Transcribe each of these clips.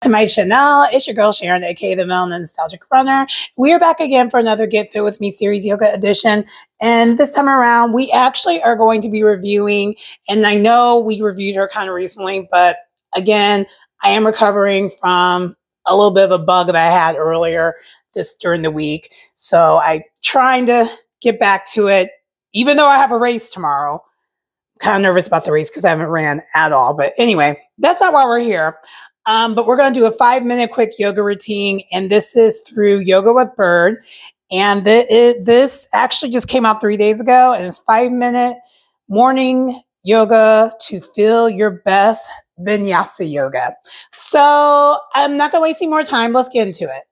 to my channel. It's your girl Sharon, aka the Melanin Nostalgic Runner. We are back again for another Get Fit With Me series yoga edition. And this time around, we actually are going to be reviewing, and I know we reviewed her kind of recently, but again, I am recovering from a little bit of a bug that I had earlier this during the week. So I trying to get back to it, even though I have a race tomorrow. kind of nervous about the race because I haven't ran at all. But anyway, that's not why we're here. Um, but we're going to do a five minute quick yoga routine. And this is through Yoga with Bird. And the, it, this actually just came out three days ago. And it's five minute morning yoga to feel your best vinyasa yoga. So I'm not going to waste any more time. Let's get into it.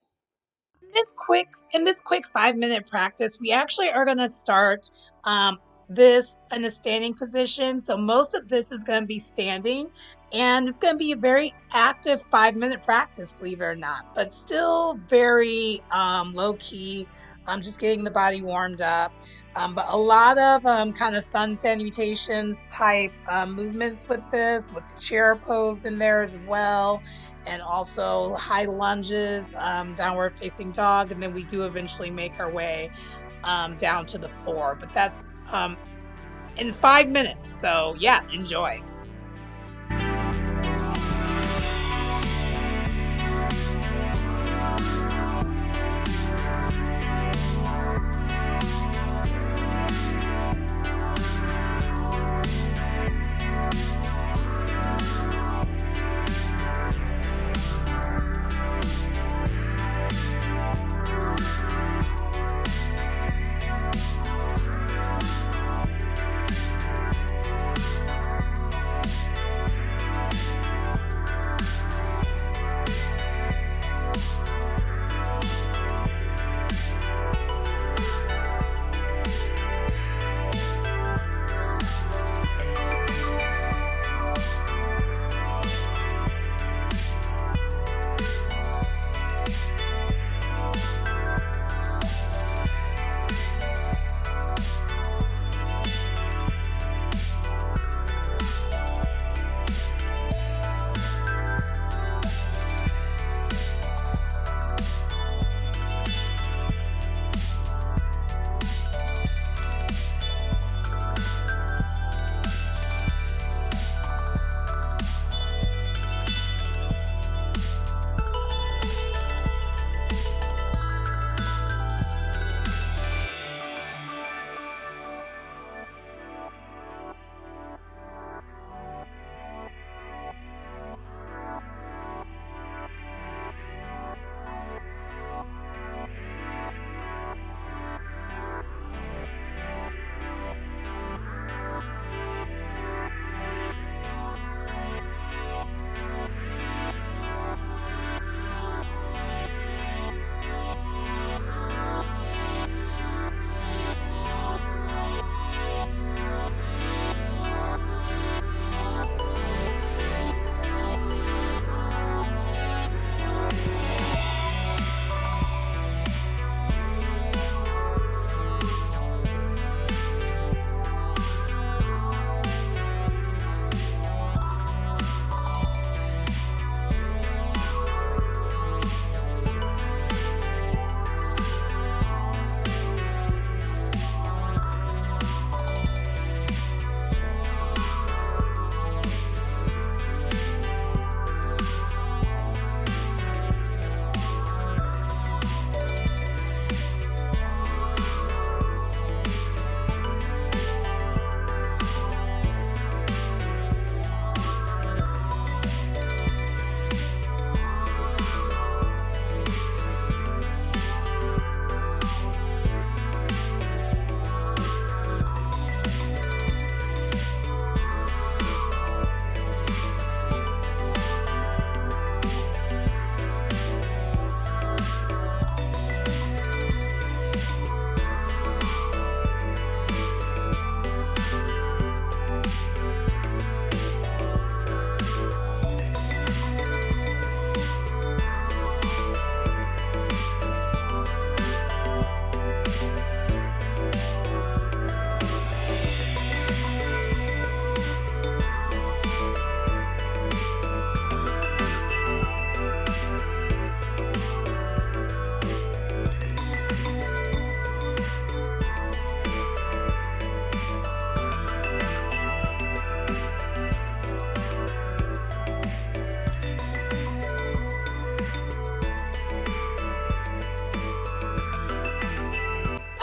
This quick in this quick five minute practice, we actually are going to start um, this in a standing position. So most of this is going to be standing and it's going to be a very active five minute practice, believe it or not, but still very um, low key. I'm just getting the body warmed up. Um, but a lot of um, kind of sun salutations type um, movements with this, with the chair pose in there as well, and also high lunges, um, downward facing dog, and then we do eventually make our way um, down to the floor. But that's um, in five minutes. So, yeah, enjoy.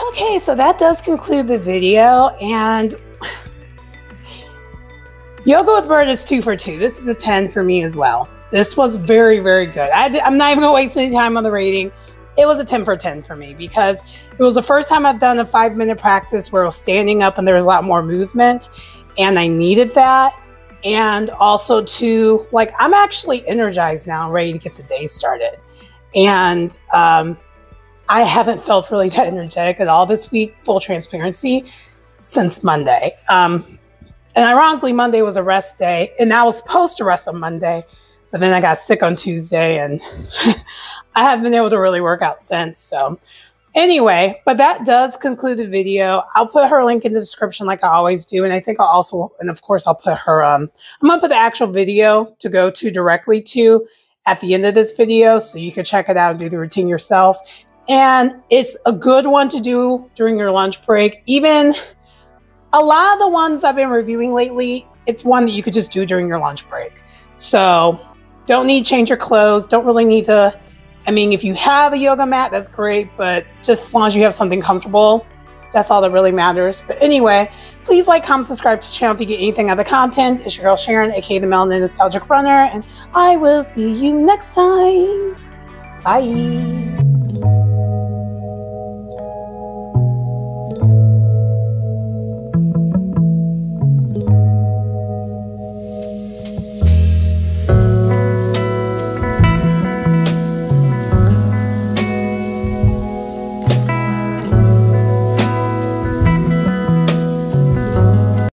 Okay, so that does conclude the video. And Yoga with Bird is two for two. This is a 10 for me as well. This was very, very good. I am not even to waste any time on the rating. It was a 10 for 10 for me because it was the first time I've done a five minute practice where I was standing up and there was a lot more movement. And I needed that. And also, to like, I'm actually energized now, ready to get the day started. And um, I haven't felt really that energetic at all this week, full transparency, since Monday. Um, and ironically, Monday was a rest day, and I was supposed to rest on Monday, but then I got sick on Tuesday, and I haven't been able to really work out since. So, anyway, but that does conclude the video. I'll put her link in the description like I always do, and I think I'll also, and of course, I'll put her. Um, I'm gonna put the actual video to go to directly to at the end of this video, so you can check it out and do the routine yourself. And it's a good one to do during your lunch break. Even a lot of the ones I've been reviewing lately, it's one that you could just do during your lunch break. So don't need to change your clothes. Don't really need to. I mean, if you have a yoga mat, that's great, but just as long as you have something comfortable, that's all that really matters. But anyway, please like, comment, subscribe to the channel if you get anything out of the content. It's your girl Sharon, aka the Melanin Nostalgic Runner, and I will see you next time. Bye.